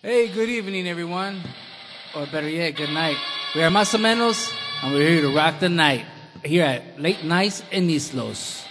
Hey, good evening, everyone. Or better yet, good night. We are Más Menos, and we're here to rock the night here at Late Nights in Islos.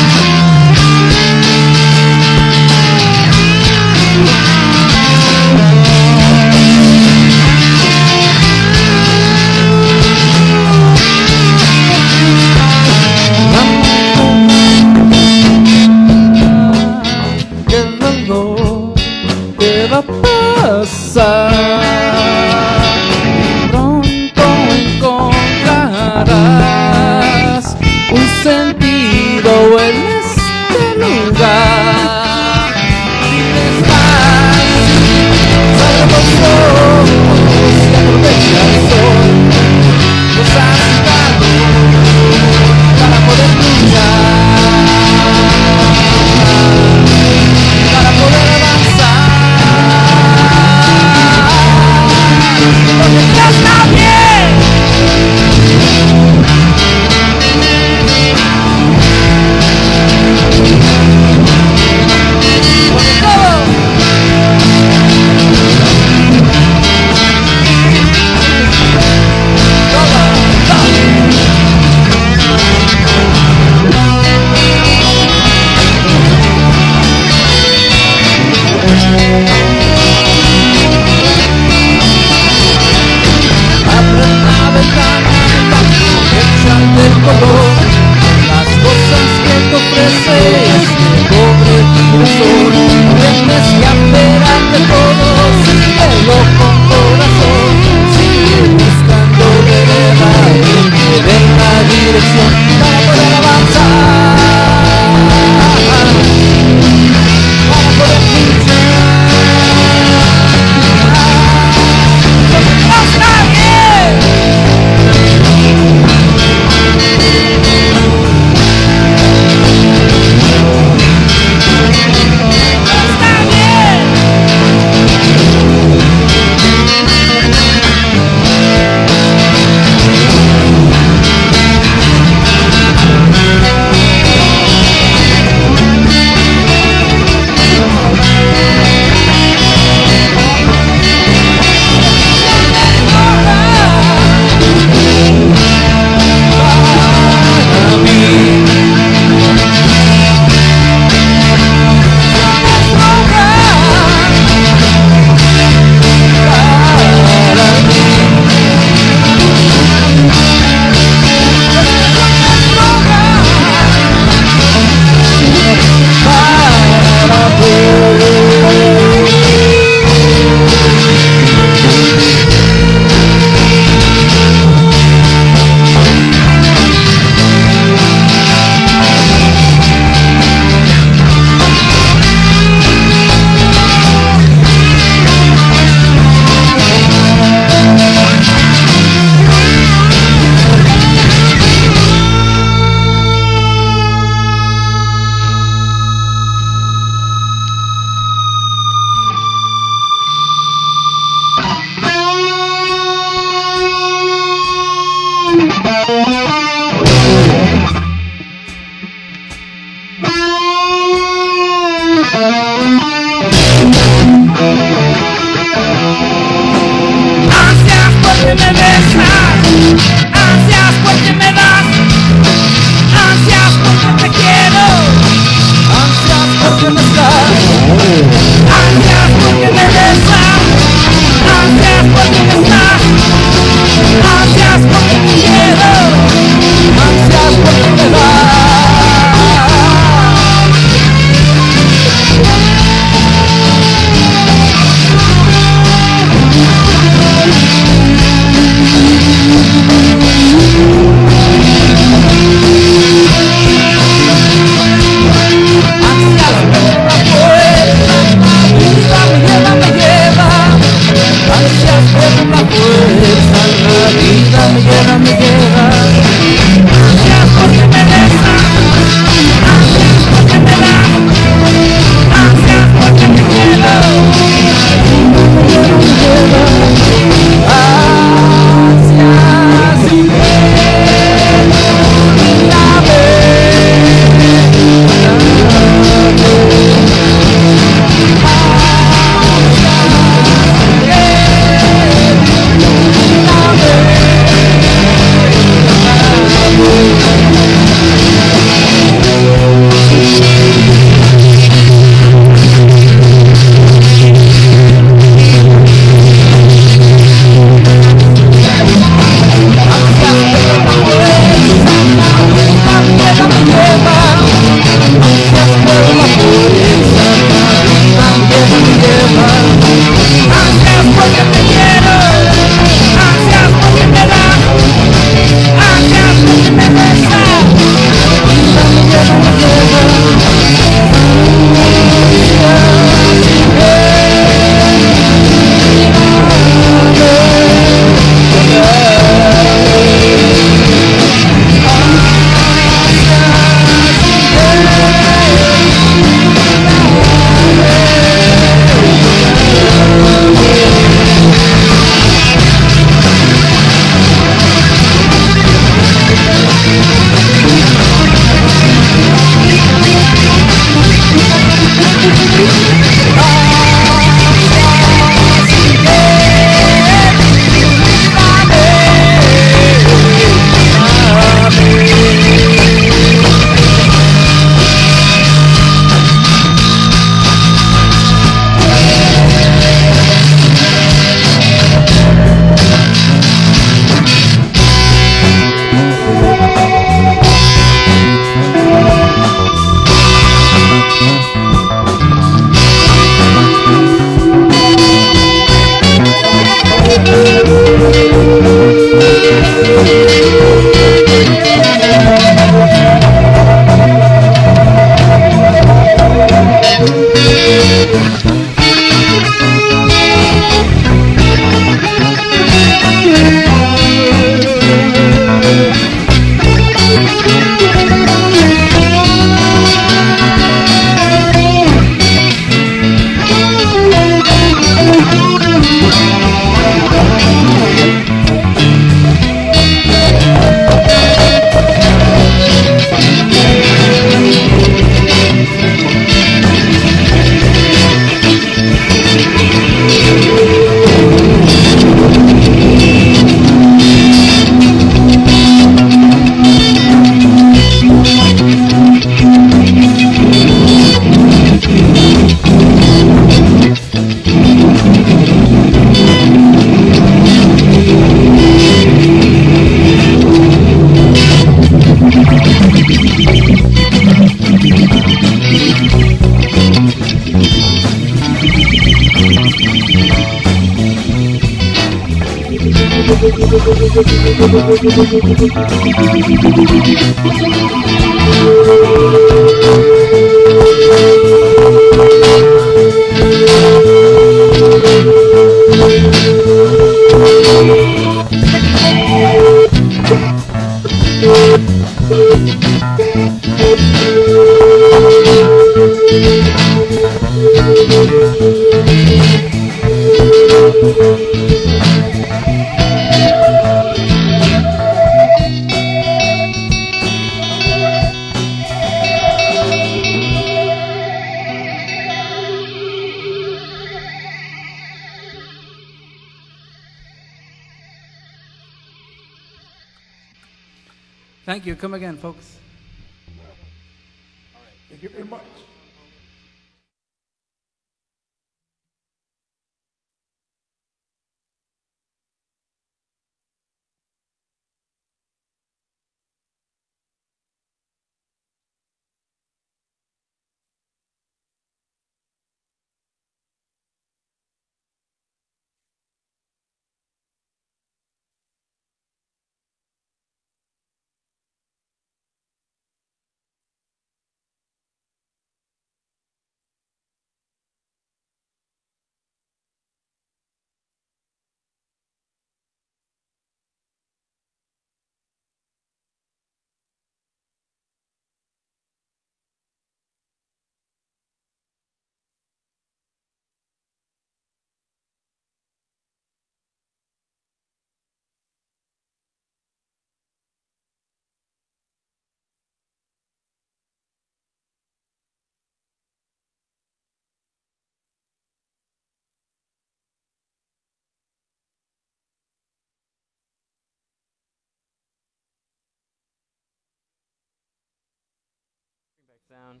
Sound.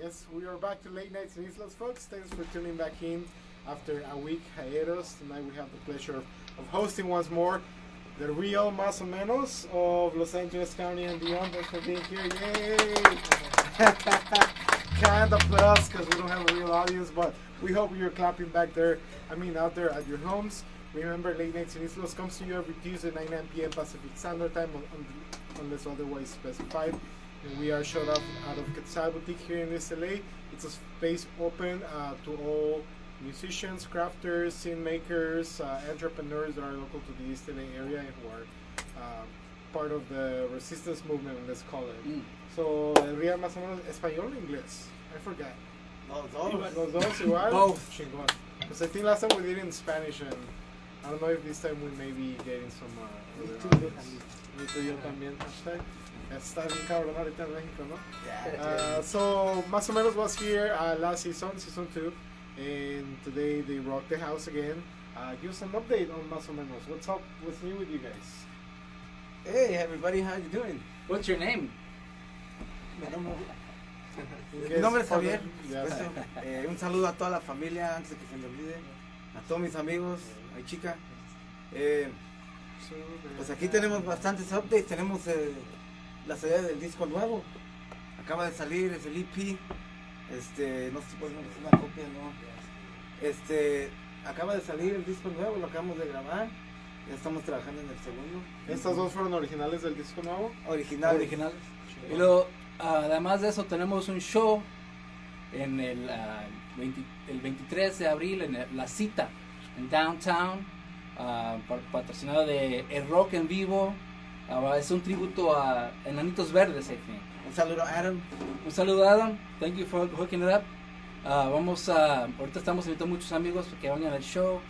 Yes, we are back to Late Nights in Islas, folks. Thanks for tuning back in after a week hiatus. Tonight we have the pleasure of hosting once more the real o Menos of Los Angeles County and beyond. Thanks for being here. Yay! kind of plus because we don't have a real audience, but we hope you're clapping back there. I mean, out there at your homes. Remember, Late Nights in Islas comes to you every Tuesday, 9 9 p.m. Pacific Standard Time, on. un- unless otherwise specified. And we are shut up out of Quetzal Boutique here in East LA. It's a space open uh, to all musicians, crafters, scene makers, uh, entrepreneurs that are local to the East LA area and who are uh, part of the resistance movement, let's call it. Mm. So, el día más o menos español o inglés? I forgot. Los dos. Los dos igual? Both. Chingón. Because I think last time we did it in Spanish and I don't know if this time we may be getting some uh, Me other too, yo también. Me. Hashtag. Está bien cabrón ahorita en México, ¿no? Yeah. Uh, so, Más o menos was here uh, last season, season 2, and today they rocked the house again. Uh, give us an update on Más o menos. What's up? What's new with you guys? Hey everybody, how you doing? What's your name? Nombre, You mi nombre es Javier. Yes. Eh, un saludo a toda la familia antes de que se me olvide. A todos mis amigos, a mi chica. Eh, pues aquí tenemos bastantes updates. Tenemos eh, la salida del disco nuevo. Acaba de salir, es el EP. Este, no sé si podemos hacer una copia, ¿no? Este, acaba de salir el disco nuevo, lo acabamos de grabar. Ya estamos trabajando en el segundo. ¿Estas dos fueron originales del disco nuevo? Original. originales. Y luego, además de eso, tenemos un show en el, ah, 20 el 23 de abril en La Cita, en Downtown, pa- patrocinado de El Rock en Vivo. Ah, es un tributo a Enanitos Verdes, I think. Un saludo a Adam. Un saludo, Adam. Thank you for hooking it up. Ah, vamos a. Ahorita estamos invitando a muchos amigos que vayan al show.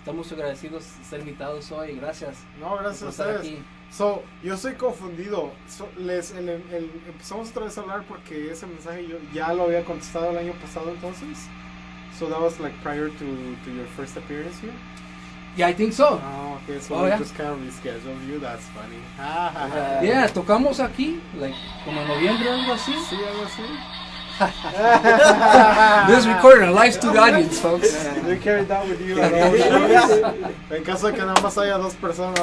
Estamos agradecidos de ser invitados hoy. Gracias. No, gracias por a estar ustedes. aquí. So, yo estoy confundido. So, les, el- el- empezamos otra vez a hablar porque ese mensaje yo ya lo había contestado el año pasado entonces. So that was like prior to, to your first appearance here. Yeah, I think so. Oh, okay. So Oh, we yeah. just kind of rescheduled you. That's funny. Yeah, tocamos aquí, like, como en noviembre algo así. Sí, algo así. This is recorded in a live studio audience, folks. You carried that with you. En caso que nada más haya dos personas.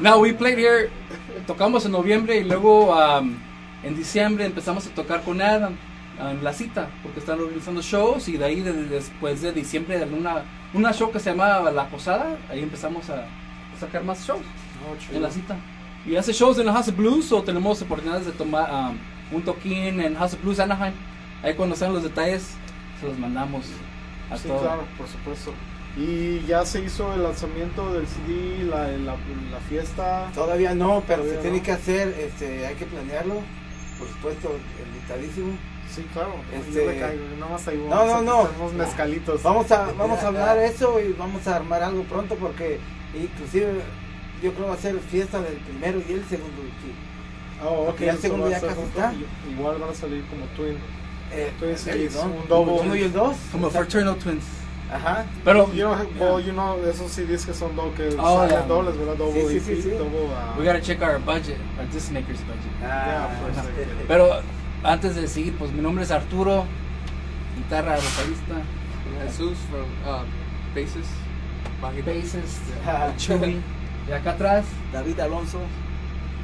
Now, we played here, tocamos en noviembre y luego um, en diciembre empezamos a tocar con Adam en la cita, porque están organizando shows y de ahí de- después de diciembre de una, una show que se llamaba La Posada, ahí empezamos a, sacar más shows Oh, en la cita. Y hace shows en la House of Blues o tenemos oportunidades de tomar um, un toquín en House of Blues Anaheim. Ahí cuando sean los detalles, se los mandamos a Sí, todos. claro, por supuesto. Y ya se hizo el lanzamiento del CD, la, la, la fiesta. Todavía no, pero Todavía se tiene que hacer, este, hay que planearlo. Por supuesto, invitadísimo. Sí, claro. Este- Yo le caigo, nada más ahí No, vamos no, a- no. Tenemos mezcalitos. Vamos a, vamos a hablar eso y vamos a armar algo pronto porque inclusive yo creo va a ser fiesta del primero y el segundo. sí. Oh, Porque ya el eso segundo ya casi está. Igual van a salir como twin. Eh, Twin CDs, eh, ¿no? un double. Uno y el dos. Como Fraternal Twins. Ajá. Pero You know, well, you know, esos CDs que son do, que Oh, salen yeah. dobles, ¿verdad? Double Sí, sí, sí, sí. double. uh, we gotta check our budget, our disc maker's budget. Ah, Yeah, of course. Pero antes de seguir, pues mi nombre es Arturo, guitarra, vocalista, Jesus from bassist. Bajito. bassist, Chuy. Y acá atrás, David Alonso,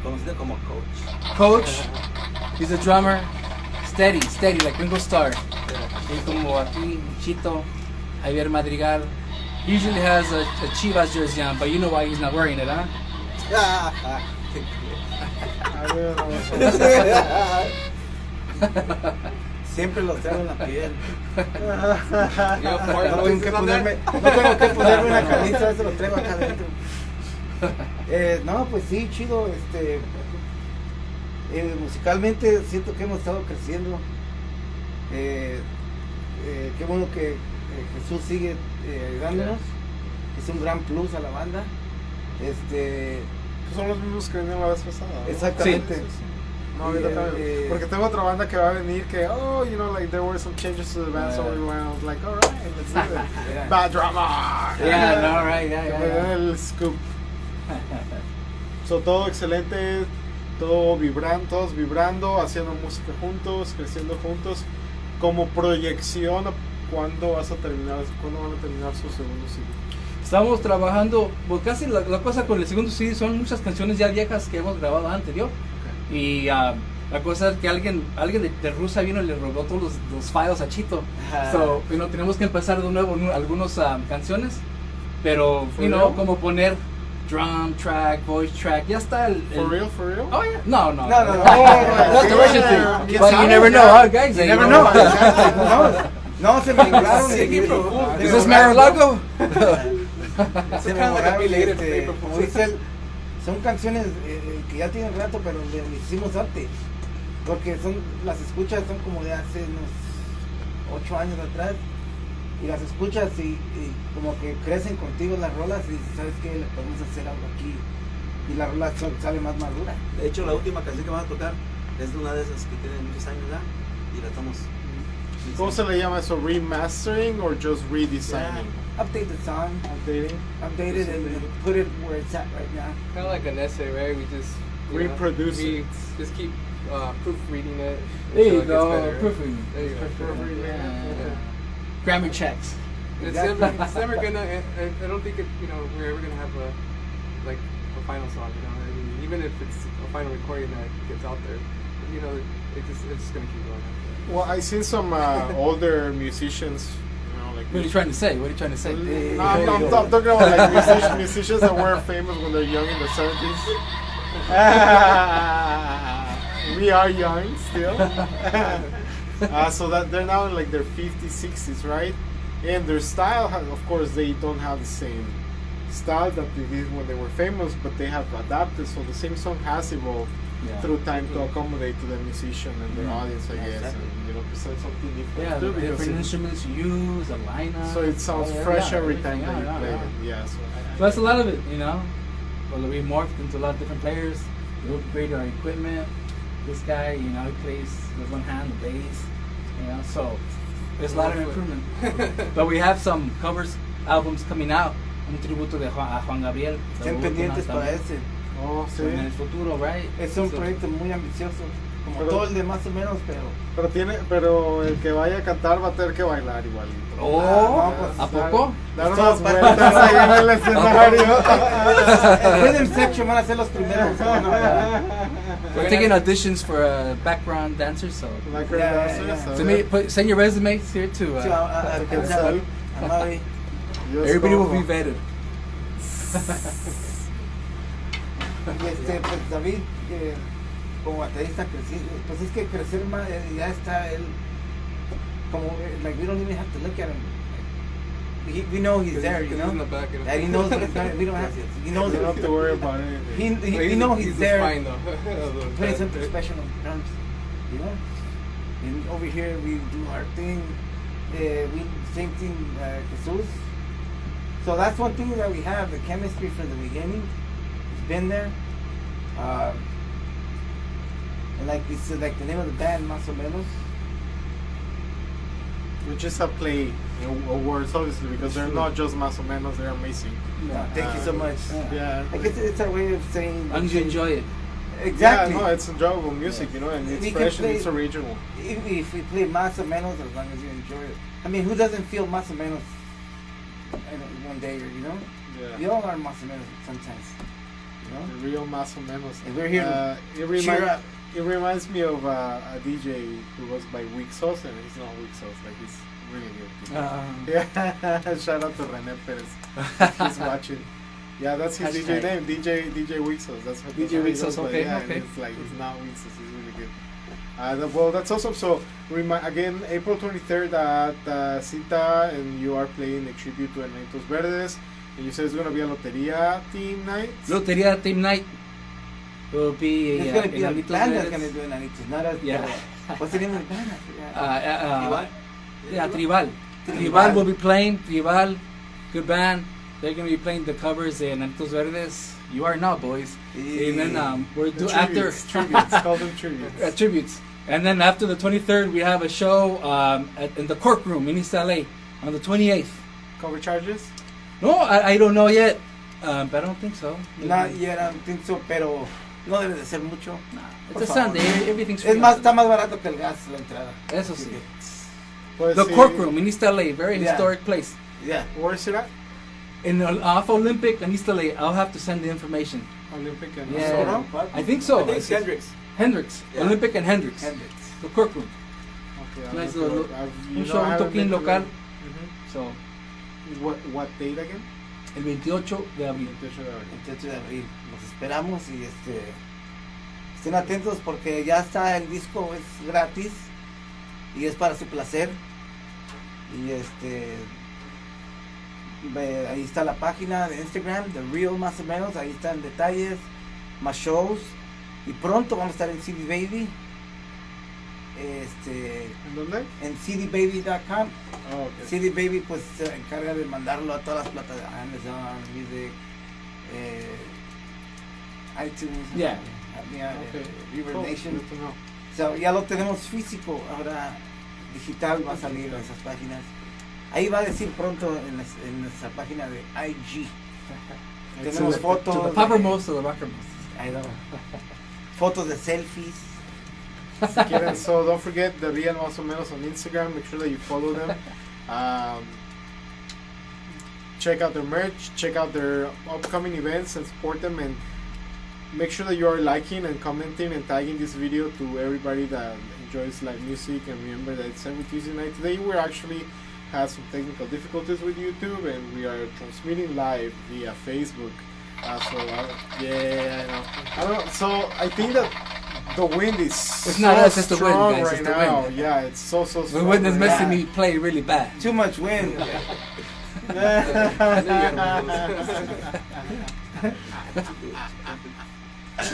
conocido como Coach. Coach, he's a drummer, steady, steady, like Ringo Starr. Y como aquí, Chito, Javier Madrigal. He usually has a, a Chivas jersey on, but you know why he's not wearing it, huh? Siempre los traigo en la piel. No tengo, que ponerme, no tengo que ponerme una camisa, eso lo traigo acá adentro. Eh, no, pues sí, chido. Este, eh, musicalmente siento que hemos estado creciendo. Eh, eh, qué bueno que eh, Jesús sigue eh, ayudándonos. Es un gran plus a la banda. Este, Pues son los mismos que vinieron la vez pasada. ¿no? exactamente. Sí, sí, sí. No, eh, Porque tengo otra banda que va a venir que, oh, you know, like there were some changes to the band, so we went, I was like, alright, let's do it. Bad drama. Yeah, no, right, yeah, yeah, el scoop. So, todo excelente, todo vibrando, todos vibrando, haciendo música juntos, creciendo juntos. Como proyección, ¿cuándo vas a terminar, cuándo van a terminar su segundo CD? Estamos trabajando, pues casi la, la cosa con el segundo CD son muchas canciones ya viejas que hemos grabado antes, ¿yo? Y ah, la cosa es que alguien, alguien de, de Rusia vino y le robó todos los, los files a Chito. So, you know, tenemos que empezar de nuevo nu- algunas ah, canciones, pero, you know, como poner drum track, voice track, ya está el... el- For real, for real? Oh, yeah. No, no. No, no, no. That's the Russian thing. ¿Quién But you never know, huh, guys? You never know. No, no, se me libraron de- Is this Mar-a-Lago? Se paper son canciones eh, que ya tienen rato, pero le, hicimos arte. Porque son, las escuchas son como de hace unos ocho años atrás. Y las escuchas y, y como que crecen contigo las rolas y dices, ¿sabes qué? Le podemos hacer algo aquí. Y la rola sale más madura. De hecho, la última canción que vamos a tocar es de una de esas que tiene muchos años ya y la estamos. ¿Cómo se le llama eso? ¿Remastering or just Yeah. Redesigning? Update the song, Updating. update it and and put it where it's at right now. Kind of like an essay, right? We just you know, Reproduce we it. Just keep uh, proofreading it. There you go, better. proofreading. There you go. Proofreading, Yeah, yeah. yeah. Grammy checks. It's never, it's never gonna. I, I- I don't think it, you know we're ever gonna have a like a final song. You know, I mean, even if it's a final recording that gets out there, you know, it just it's just gonna keep going. Well, I've seen some uh, older musicians, you know, like. What are you trying to say? What are you trying to say? No, I'm, I'm, I'm talking about like musicians, musicians that were famous when they're young in the 70s. we are young still. uh, so that they're now in like their 50s, 60s, right? And their style, has, of course, they don't have the same style that they did when they were famous, but they have adapted. So the same song has evolved Yeah. through time to accommodate to the musician and the Mm. audience, I Yeah, guess, exactly. and you know, present something different. Yeah, too, because different it- instruments you use, the lineup. so it sounds oh, yeah, fresh yeah, every everything. time that you yeah, play yeah. it. Yeah, so So that's a lot of it, you know. Well, we morphed into a lot of different players. We upgraded our equipment. This guy, you know, he plays with one hand the bass, you know. So there's a lot of improvement. but we have some covers albums coming out. Un tributo de Juan, a Juan Gabriel. Estén pendientes para ese. Oh, sí. En el futuro, right? Es un So- proyecto muy ambicioso, como Pero- todo el de más o menos, pero Pero tiene, pero el que vaya a cantar va a tener que bailar igualito. Oh, Ah, no, pues, ¿a poco? Dar Pues unas vueltas ahí en el escenario. el Rhythm Section van a ser los primeros. We're taking auditions for uh, background dancers, so. Like Yeah, dancers, yeah. So ver. me, put, send your resumes here to. Uh, a Mavi. Yo everybody will be vetted. Y este, pues David, que como baterista crecí, pues es que crecer más, eh, ya está él, como, eh, like, we don't even have to look at him. He, we know he's there, you He's in the know? back, you? And he knows what it's gonna, we don't have to, he You knows don't have to worry about anything. He, he, But we know he's, he's the there spine, though. of the playing band, something special on drums, you know? And over here we do our thing, uh, we same thing, uh, Jesus. So that's one thing that we have, the chemistry from the beginning. It's been there. Um, and like we said, like the name of the band, más o menos. We just have play you words, obviously, because they're not just más o menos, they're amazing. Uh, thank you so much. Yeah. I guess it's a way of saying. As long you enjoy it. Exactly. Yeah, no, it's enjoyable music, you know, and it's We can fresh and it's original. if, if we play más o menos, as long as you enjoy it. I mean, who doesn't feel más o menos one day, you know? We all are más o menos sometimes, Real más o menos. And we're here Uh, it, cheer remind, up. it reminds me of uh, a DJ who was by Weak Sauce, and he's not Weak Sauce, like he's really good. Um, Yeah, shout out to Rene Perez. He's watching. Yeah, that's his DJ name, DJ DJ Wixos. That's what DJ Wixos, okay, yeah, okay. It's like it's not Wixos. He's really good. Uh, the- well, that's awesome. So, remi- again, April 23rd at uh, Cita, and you are playing a tribute to Enanitos Verdes. And you said it's going to be a Loteria team night. Loteria Team Night will be It's uh, gonna be a Enanitos band that's gonna do Enanitos, not us. Yeah. but- What's the name of the band? I Uh, uh, uh, yeah, Tribal. Tribal. Tribal will be playing. Tribal, good band. They're gonna be playing the covers in Enanitos Verdes. You are not, boys. And then um, we're The do after tributes, tributes. Call them tributes. uh, tributes. And then after the 23rd, we have a show um, at, in the Corkroom in East LA on the 28th. Cover charges? No, I, I don't know yet, um, but I don't think so. Not yet, I don't think so, pero no debe de ser mucho. Nah, Por it's a. Sunday. Everything's Es free. más, está más barato que el gas la entrada. Eso Así sí. Pues The sí. Corkroom in East LA, very Yeah. historic place. Yeah. Where's it at? In off Olympic and East LA, I'll have to send the information. Olympic and Yeah. Soro? I think so. I think it's Hendrix. Hendrix, Yeah. Olympic and Hendrix. Hendrix. The Corkroom. Okay, I'll Nice look it little- I've- you Un know, show, I un haven't toquín local. the- Mhm. So, What, what date again? el 28 de abril. 28 de abril. 28 de abril. Los esperamos y este estén atentos porque ya está el disco, es gratis y es para su placer. Y este ve- ahí está la página de Instagram, The Real más o menos, ahí están detalles, más shows. Y pronto vamos a estar en CD Baby. Este ¿En dónde? en cdbaby.com. Oh, okay. CD Baby pues se encarga de mandarlo a todas las plataformas, Amazon, Music, eh, iTunes, Yeah. yeah, Okay. River Cool. Nation. Know. So, ya lo tenemos físico, ahora digital va a salir en esas páginas. Ahí va a decir pronto en, las- en nuestra página de IG. Tenemos fotos. Ahí va. Fotos de selfies. So don't forget the real más o menos on Instagram. Make sure that you follow them. Um, check out their merch. Check out their upcoming events and support them. And make sure that you are liking and commenting and tagging this video to everybody that enjoys live music. And remember that it's every Tuesday night. Today we're actually had some technical difficulties with YouTube, and we are transmitting live via Facebook. Uh, so uh, yeah, I know. I know. So I think that the wind is It's so not us, it's the wind, strong guys, right it's the now. wind. Yeah, it's so so The strong. The wind is right making me play really bad. Too much wind.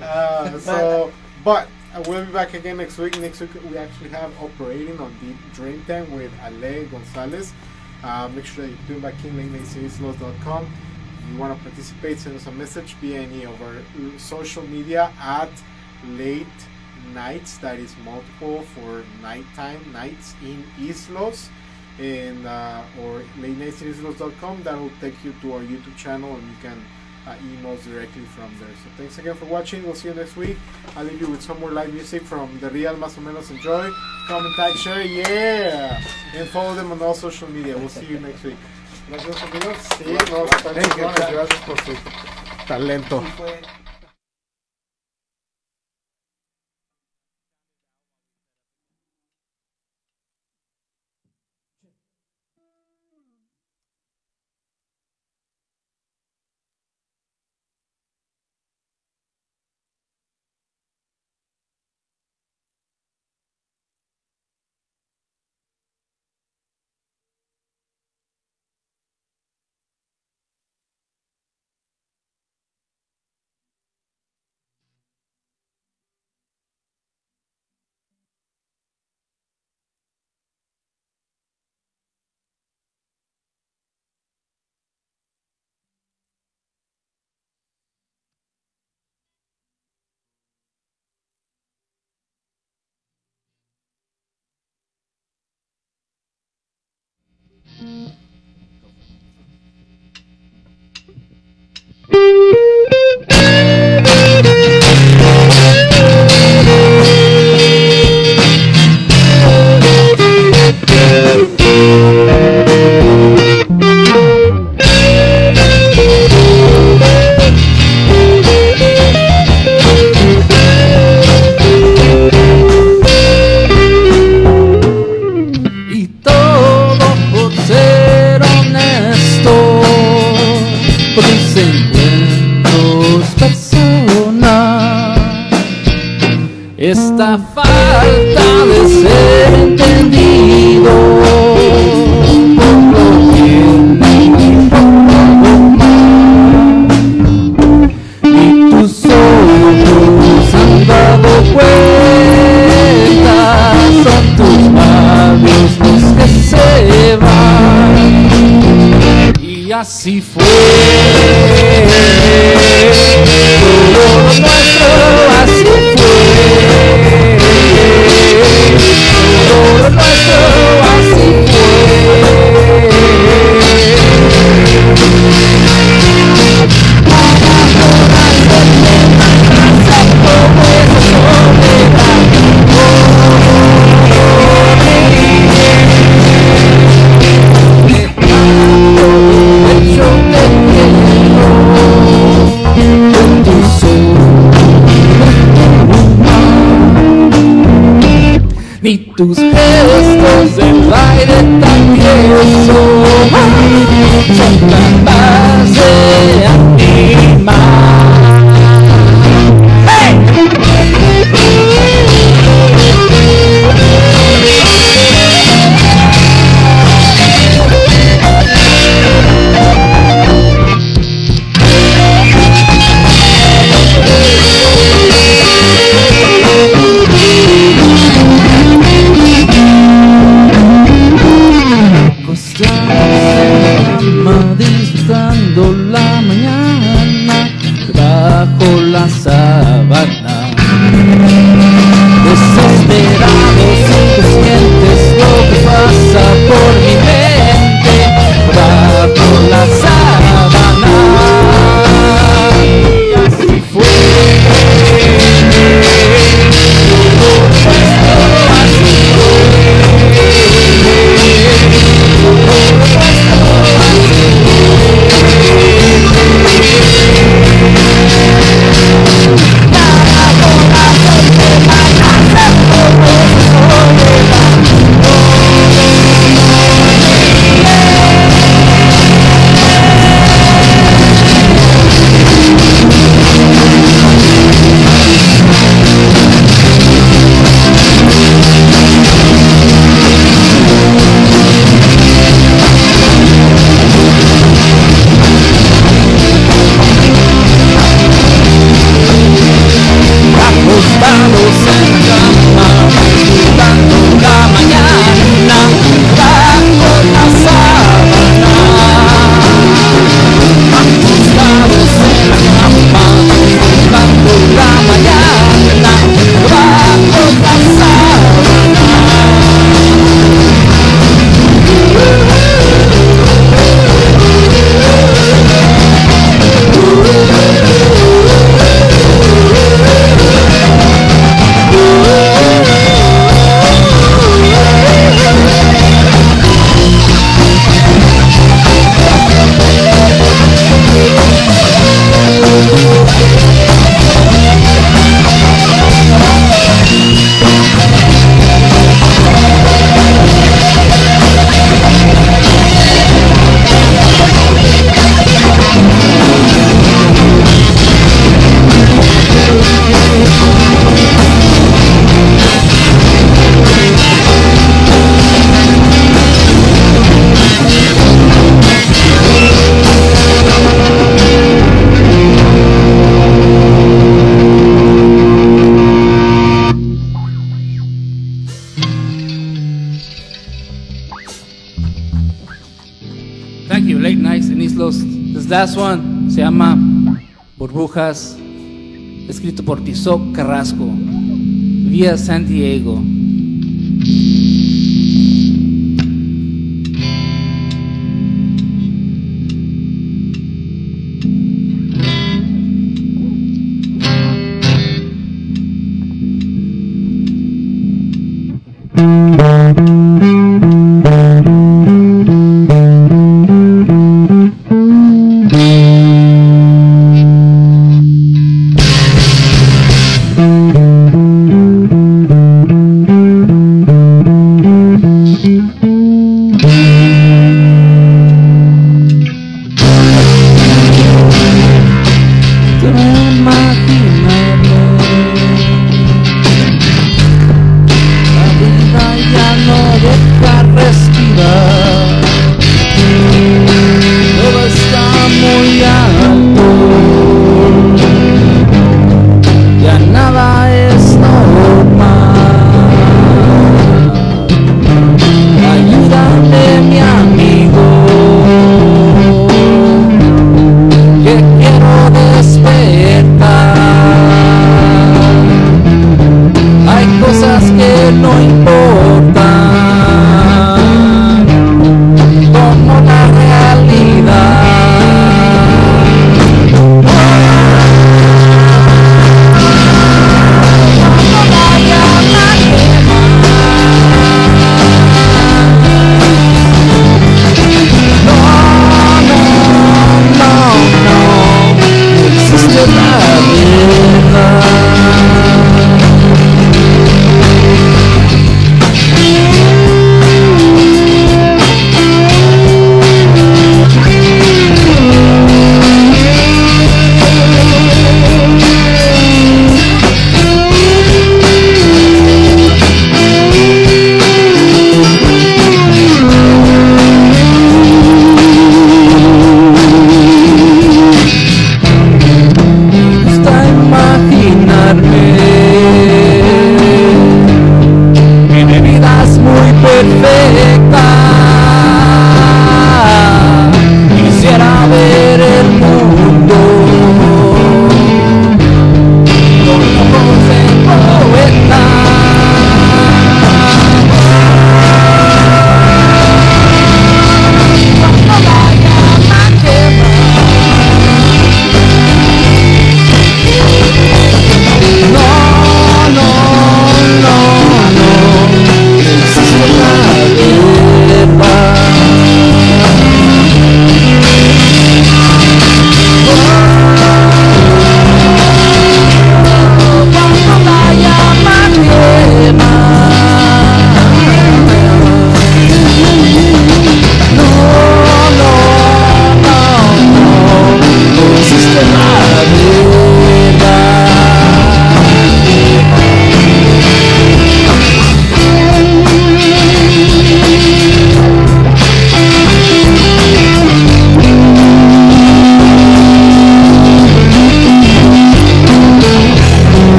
Uh, so, but uh, we'll be back again next week. Next week we actually have operating on Deep Dream Time with Ale Gonzalez. Uh, make sure that you tune back in latenightseriesloss.com. If you want to participate, send us a message via any of our social media at late nights. That is multiple for nighttime nights in Islos. And uh, or latenightseriesloss.com. That will take you to our YouTube channel, and you can uh, emails directly from there. So thanks again for watching. We'll see you next week. I'll leave you with some more live music from the Real Más o Menos Enjoy. Comment, tag, share, yeah! And follow them on all social media. We'll see you next week. Gracias amigos. Sí, no, están Thank you. chingones. Gracias por su talento. Tus gestos de baile tieso son Thank you, Late Nights in Islos. This last one se llama Burbujas, escrito por Tizoc Carrasco, vía San Diego.